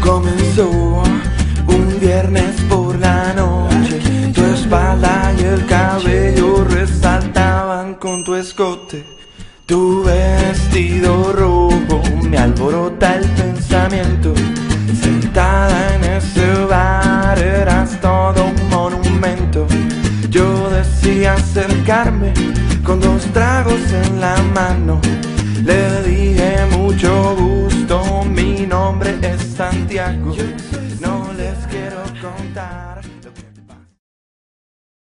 comenzó un viernes por la noche. Tu espalda y el cabello resaltaban con tu escote. Tu vestido rojo me alborota el pensamiento. Sentada en ese bar eras todo un monumento. Yo decía acercarme con dos tragos en la mano. No les quiero contar.